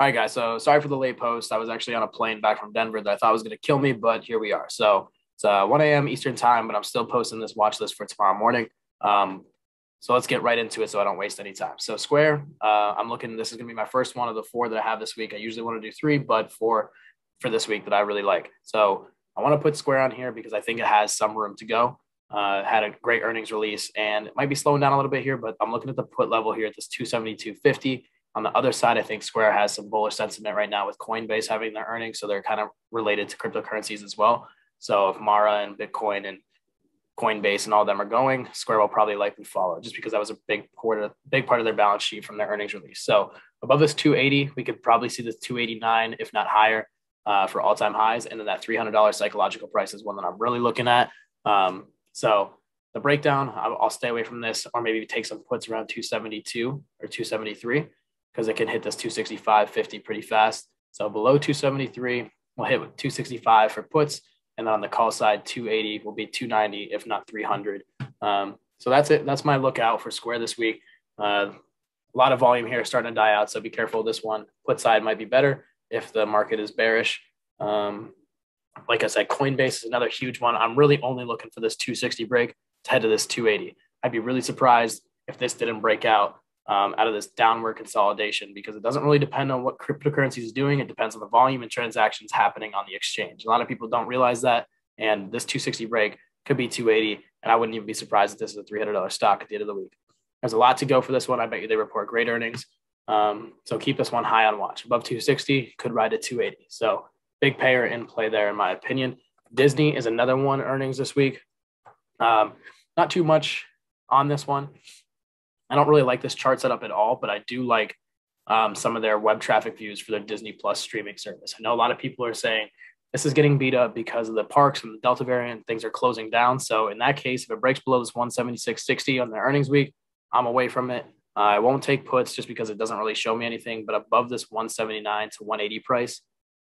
All right, guys. So sorry for the late post. I was actually on a plane back from Denver that I thought was going to kill me, but here we are. So it's uh, 1 a.m. Eastern time, but I'm still posting this watch list for tomorrow morning. Um, so let's get right into it so I don't waste any time. So Square, uh, I'm looking. This is going to be my first one of the four that I have this week. I usually want to do three, but four for this week that I really like. So I want to put Square on here because I think it has some room to go. Uh, had a great earnings release and it might be slowing down a little bit here, but I'm looking at the put level here at this 272.50. On the other side, I think Square has some bullish sentiment right now with Coinbase having their earnings. So they're kind of related to cryptocurrencies as well. So if Mara and Bitcoin and Coinbase and all of them are going, Square will probably likely follow just because that was a big part of, big part of their balance sheet from their earnings release. So above this 280, we could probably see this 289, if not higher, uh, for all time highs. And then that $300 psychological price is one that I'm really looking at. Um, so the breakdown, I'll, I'll stay away from this or maybe take some puts around 272 or 273 because it can hit this 265, 50 pretty fast. So below 273, we'll hit with 265 for puts. And then on the call side, 280 will be 290, if not 300. Um, so that's it. That's my lookout for Square this week. Uh, a lot of volume here starting to die out. So be careful. This one put side might be better if the market is bearish. Um, like I said, Coinbase is another huge one. I'm really only looking for this 260 break to head to this 280. I'd be really surprised if this didn't break out um, out of this downward consolidation because it doesn't really depend on what cryptocurrency is doing. It depends on the volume and transactions happening on the exchange. A lot of people don't realize that. And this 260 break could be 280. And I wouldn't even be surprised if this is a $300 stock at the end of the week. There's a lot to go for this one. I bet you they report great earnings. Um, so keep this one high on watch. Above 260 could ride to 280. So big payer in play there, in my opinion. Disney is another one earnings this week. Um, not too much on this one. I don't really like this chart setup at all, but I do like um, some of their web traffic views for their Disney Plus streaming service. I know a lot of people are saying this is getting beat up because of the parks and the Delta variant, things are closing down. So in that case, if it breaks below this 176.60 on the earnings week, I'm away from it. Uh, I won't take puts just because it doesn't really show me anything, but above this 179 to 180 price,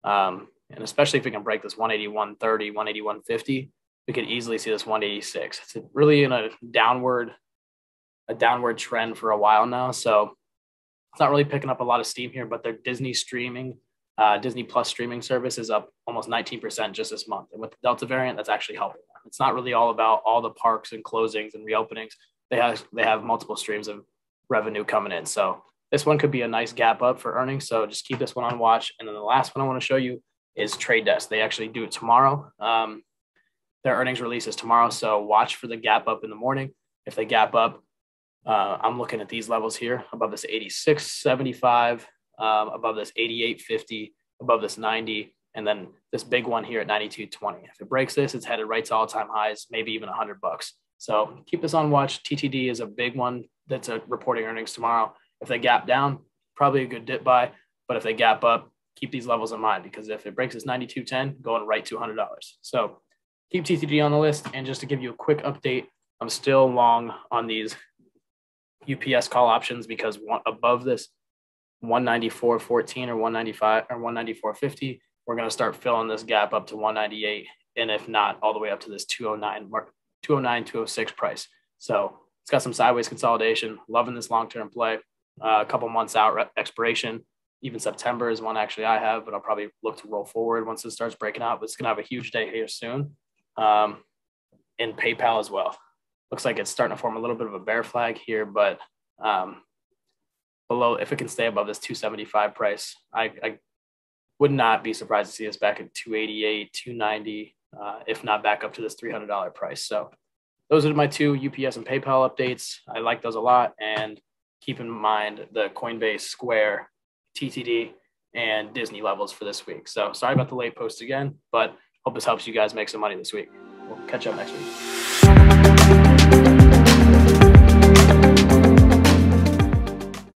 um, and especially if we can break this 180, 130, 180, 150, we could easily see this 186. It's really in a downward a downward trend for a while now. So it's not really picking up a lot of steam here, but their Disney streaming, uh, Disney Plus streaming service is up almost 19% just this month. And with the Delta variant, that's actually helping. It's not really all about all the parks and closings and reopenings. They have they have multiple streams of revenue coming in. So this one could be a nice gap up for earnings. So just keep this one on watch. And then the last one I want to show you is Trade Desk. They actually do it tomorrow. Um, their earnings release is tomorrow. So watch for the gap up in the morning. If they gap up, uh, I'm looking at these levels here above this 86.75, um, above this 88.50, above this 90, and then this big one here at 92.20. If it breaks this, it's headed right to all time highs, maybe even 100 bucks. So keep this on watch. TTD is a big one that's a reporting earnings tomorrow. If they gap down, probably a good dip buy. But if they gap up, keep these levels in mind because if it breaks this 92.10, going right to $100. So keep TTD on the list. And just to give you a quick update, I'm still long on these UPS call options because one, above this 194.14 or 195 or 194.50, we're going to start filling this gap up to 198. And if not, all the way up to this 209, mark, 209, 206 price. So it's got some sideways consolidation. Loving this long term play. Uh, a couple months out expiration. Even September is one actually I have, but I'll probably look to roll forward once it starts breaking out. But it's going to have a huge day here soon. Um, in PayPal as well looks like it's starting to form a little bit of a bear flag here, but um, below, if it can stay above this 275 price, I, I would not be surprised to see us back at 288, 290, uh, if not back up to this $300 price. So those are my two UPS and PayPal updates. I like those a lot. And keep in mind the Coinbase, Square, TTD, and Disney levels for this week. So sorry about the late post again, but hope this helps you guys make some money this week. We'll catch up next week.